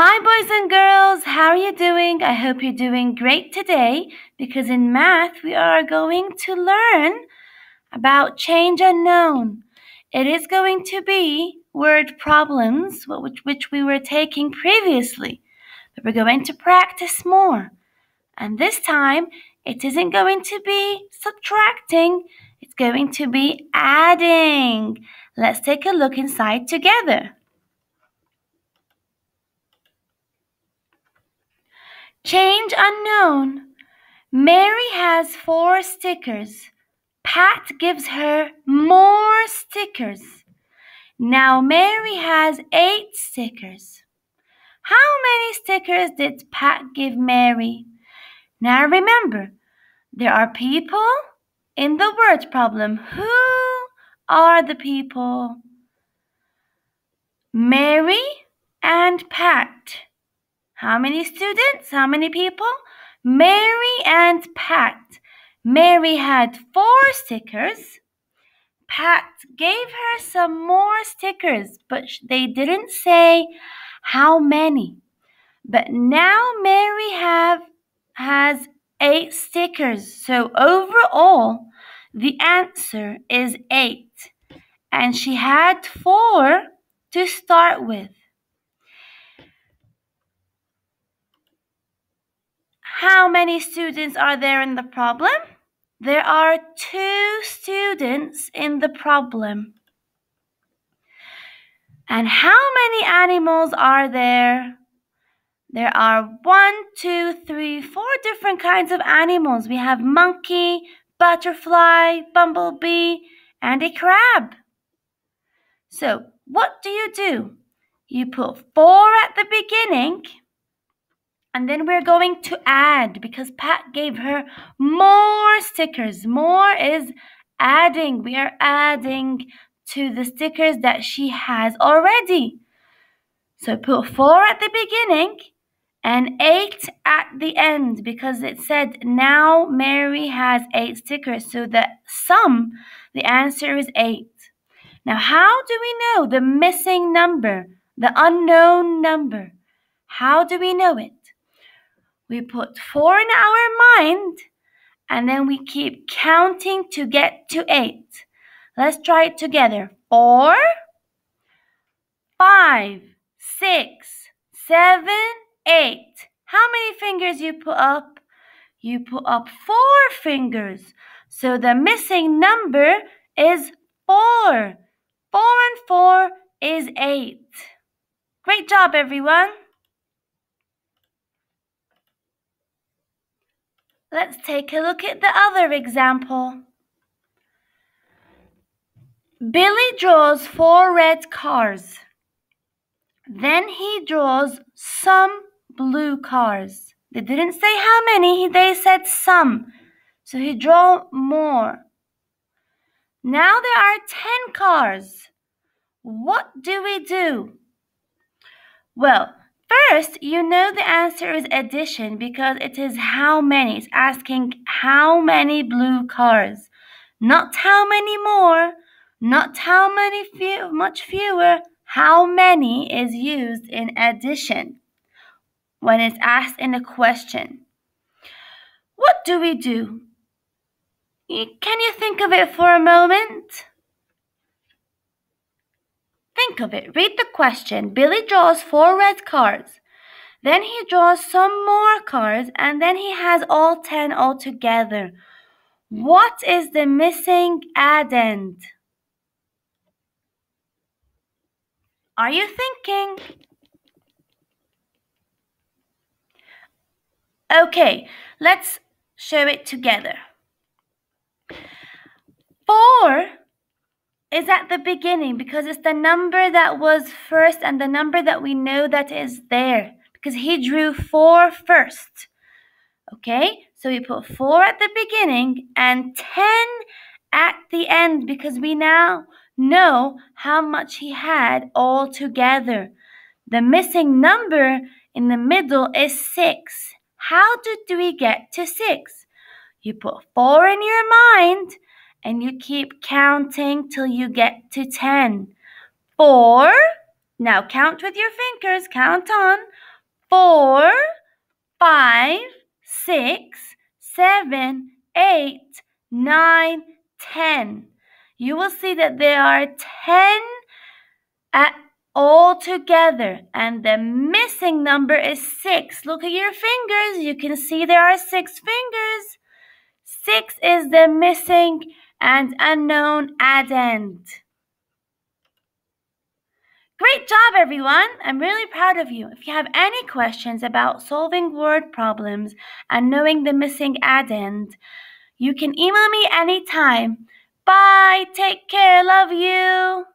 Hi, boys and girls. How are you doing? I hope you're doing great today because in math we are going to learn about change unknown. It is going to be word problems, which, which we were taking previously, but we're going to practice more. And this time it isn't going to be subtracting, it's going to be adding. Let's take a look inside together. Change unknown. Mary has four stickers. Pat gives her more stickers. Now Mary has eight stickers. How many stickers did Pat give Mary? Now remember, there are people in the word problem. Who are the people? Mary and Pat. How many students? How many people? Mary and Pat. Mary had four stickers. Pat gave her some more stickers, but they didn't say how many. But now Mary have has eight stickers. So overall, the answer is eight. And she had four to start with. How many students are there in the problem? There are two students in the problem. And how many animals are there? There are one, two, three, four different kinds of animals. We have monkey, butterfly, bumblebee, and a crab. So, what do you do? You put four at the beginning and then we're going to add because Pat gave her more stickers. More is adding. We are adding to the stickers that she has already. So put four at the beginning and eight at the end because it said now Mary has eight stickers. So the sum, the answer is eight. Now, how do we know the missing number, the unknown number? How do we know it? We put four in our mind and then we keep counting to get to eight. Let's try it together. Four, five, six, seven, eight. How many fingers you put up? You put up four fingers. So the missing number is four. Four and four is eight. Great job, everyone. Let's take a look at the other example. Billy draws four red cars. Then he draws some blue cars. They didn't say how many, they said some. So he drew more. Now there are 10 cars. What do we do? Well, First, you know the answer is addition because it is how many. It's asking how many blue cars. Not how many more, not how many few, much fewer. How many is used in addition when it's asked in a question. What do we do? Can you think of it for a moment? Think of it. Read the question. Billy draws four red cards. Then he draws some more cards and then he has all 10 altogether. What is the missing addend? Are you thinking? Okay, let's show it together. Four is at the beginning because it's the number that was first and the number that we know that is there because he drew four first. Okay, so we put four at the beginning and 10 at the end because we now know how much he had all together. The missing number in the middle is 6. How did we get to 6? You put 4 in your mind and you keep counting till you get to 10. 4, Now count with your fingers. Count on. Four, five, six, seven, eight, nine, ten. You will see that there are ten at all together and the missing number is six. Look at your fingers. You can see there are six fingers. Six is the missing and unknown addend. Great job, everyone! I'm really proud of you. If you have any questions about solving word problems and knowing the missing addend, you can email me anytime. Bye! Take care! Love you!